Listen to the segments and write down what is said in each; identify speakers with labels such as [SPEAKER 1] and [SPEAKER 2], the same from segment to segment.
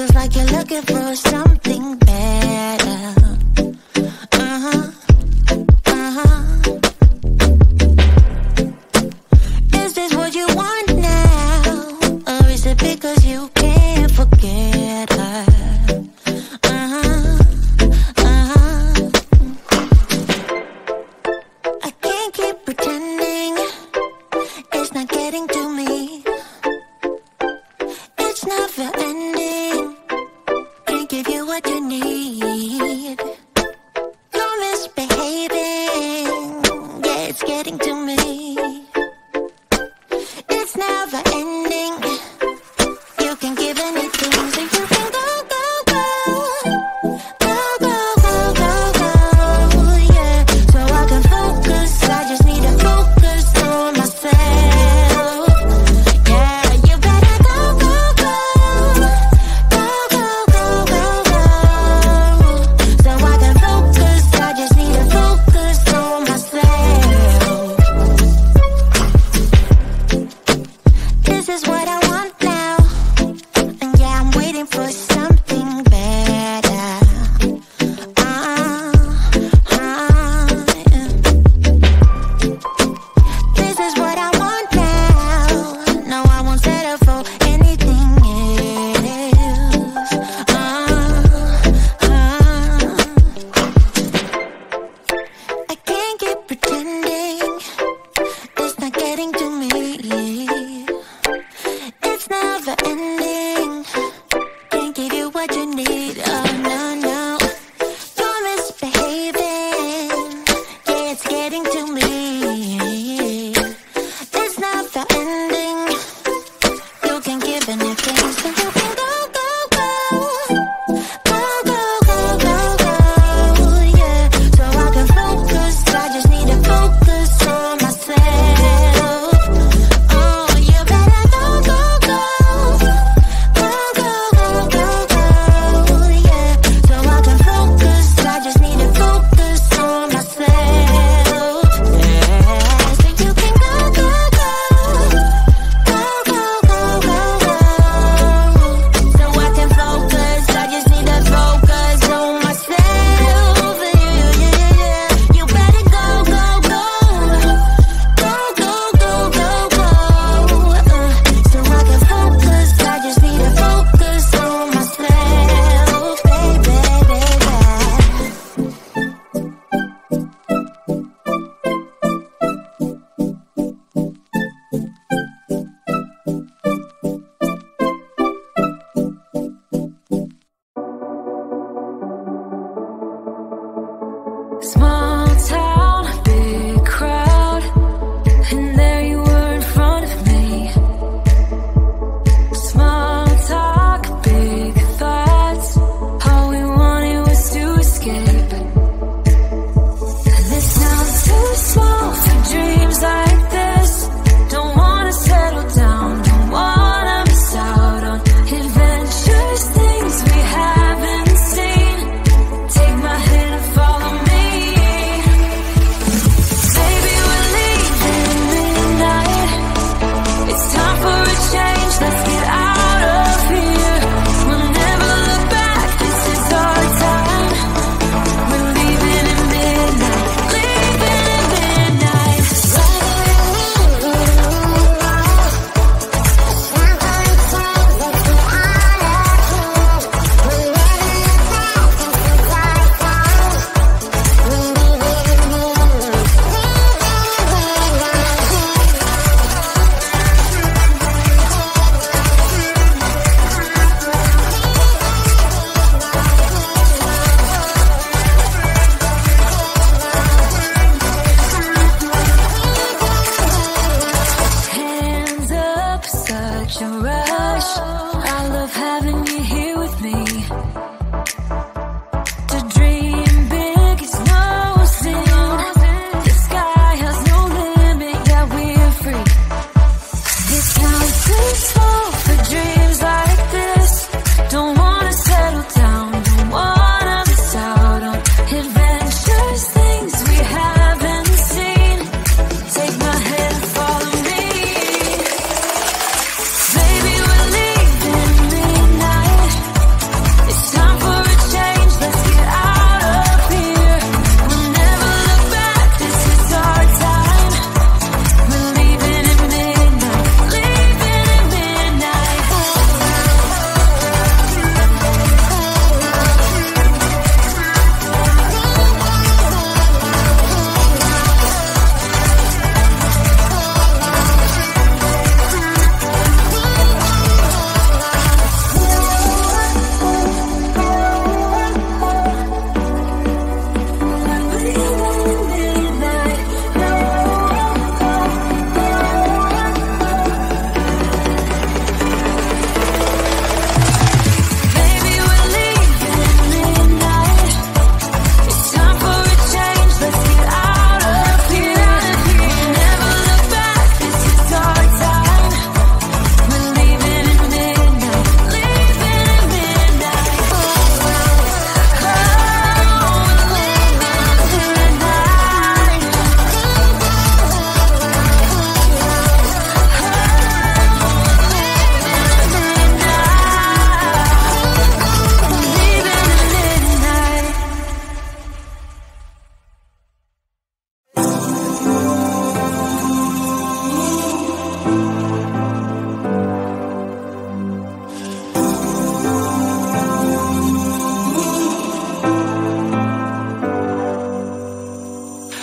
[SPEAKER 1] Feels like you're looking for something. rush. I love having.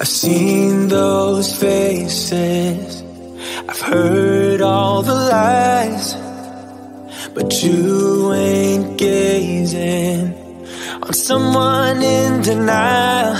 [SPEAKER 2] I've seen those faces. I've heard all the lies. But you ain't gazing on someone in denial.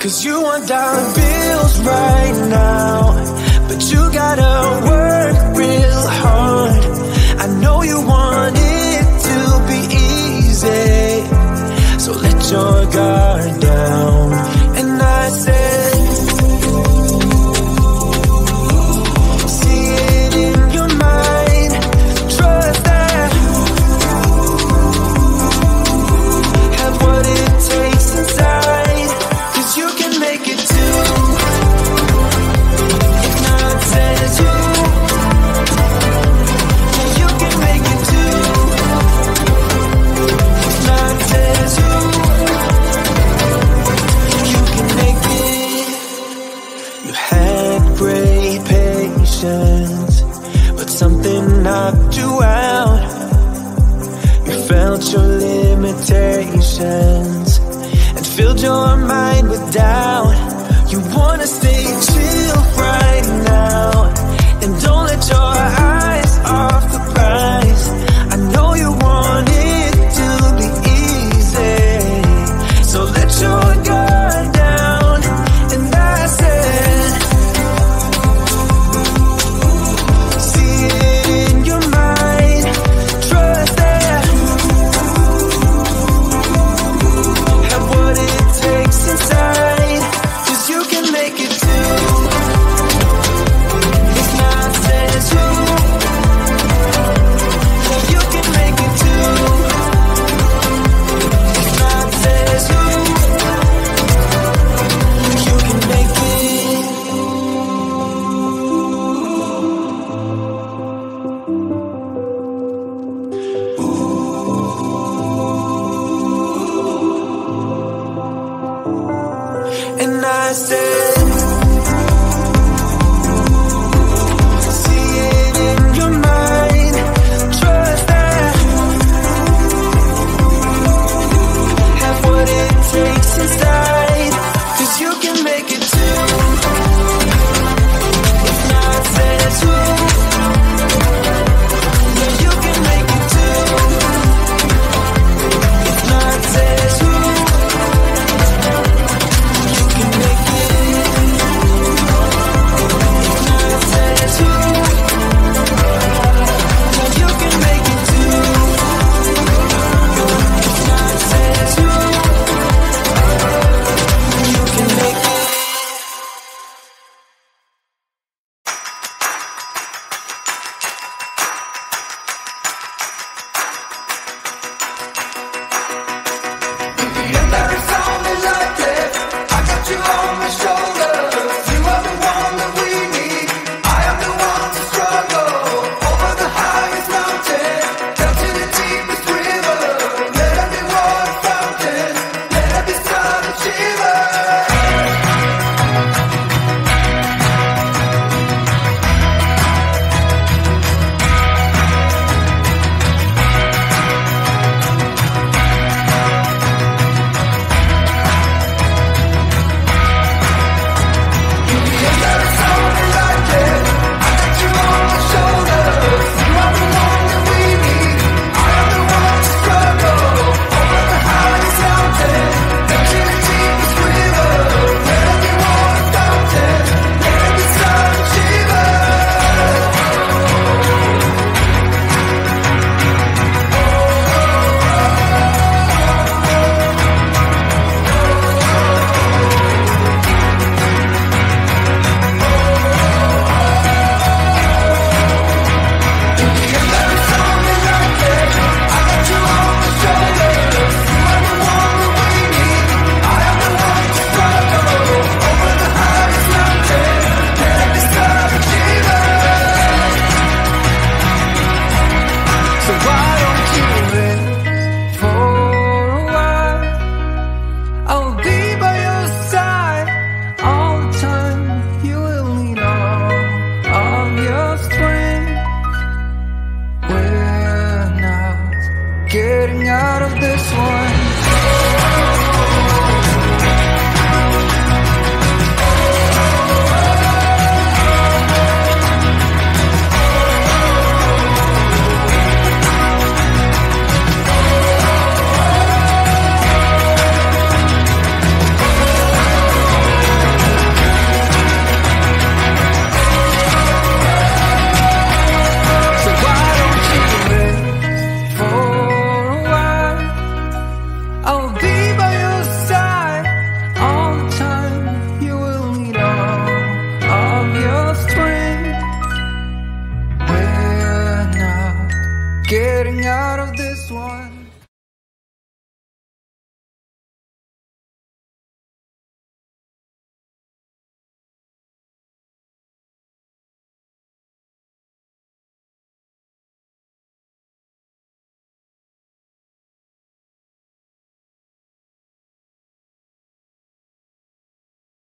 [SPEAKER 2] Cause you want dollar bills right now. But you gotta work real hard. I know you want it to be easy. So let your guard down limitations and filled your getting out of this one.